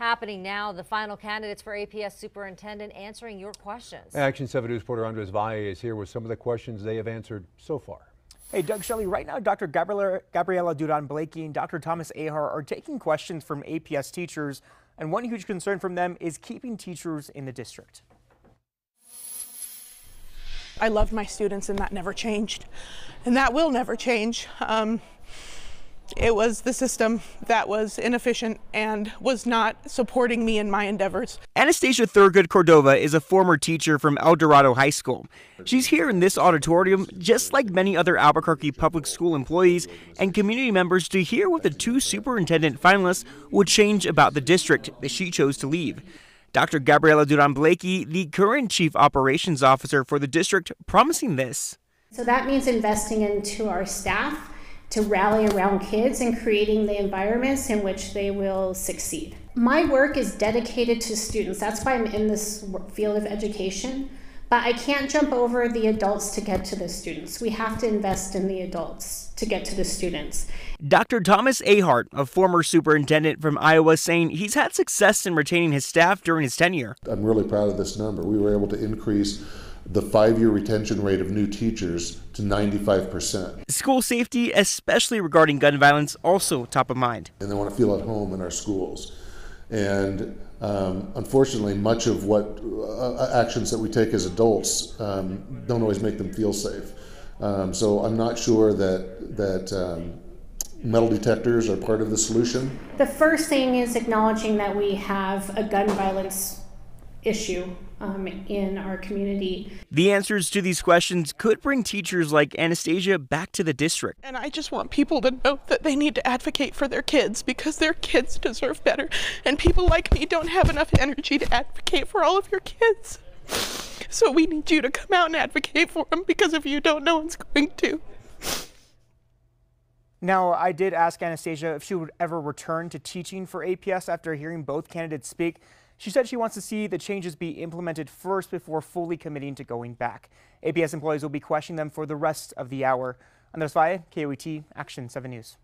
Happening now, the final candidates for APS superintendent answering your questions. Action 7 News reporter Andres Valle is here with some of the questions they have answered so far. Hey, Doug Shelly, right now, Dr. Gabriela, Gabriela Duran Blakey and Dr. Thomas Ahart are taking questions from APS teachers, and one huge concern from them is keeping teachers in the district. I loved my students, and that never changed, and that will never change. Um, it was the system that was inefficient and was not supporting me in my endeavors. Anastasia Thurgood Cordova is a former teacher from Eldorado High School. She's here in this auditorium, just like many other Albuquerque public school employees and community members, to hear what the two superintendent finalists would change about the district that she chose to leave. Dr. Gabriela Duran Blakey, the current chief operations officer for the district, promising this. So that means investing into our staff to rally around kids and creating the environments in which they will succeed. My work is dedicated to students. That's why I'm in this field of education. But I can't jump over the adults to get to the students. We have to invest in the adults to get to the students. Dr. Thomas Ahart, a former superintendent from Iowa, saying he's had success in retaining his staff during his tenure. I'm really proud of this number. We were able to increase the five year retention rate of new teachers to 95%. School safety, especially regarding gun violence, also top of mind. And they want to feel at home in our schools. And um, unfortunately, much of what uh, actions that we take as adults um, don't always make them feel safe. Um, so I'm not sure that that um, metal detectors are part of the solution. The first thing is acknowledging that we have a gun violence issue um, in our community. The answers to these questions could bring teachers like Anastasia back to the district. And I just want people to know that they need to advocate for their kids because their kids deserve better. And people like me don't have enough energy to advocate for all of your kids. So we need you to come out and advocate for them because if you don't, no one's going to. Now, I did ask Anastasia if she would ever return to teaching for APS after hearing both candidates speak. She said she wants to see the changes be implemented first before fully committing to going back. APS employees will be questioning them for the rest of the hour. Andres Valle, KOAT, Action 7 News.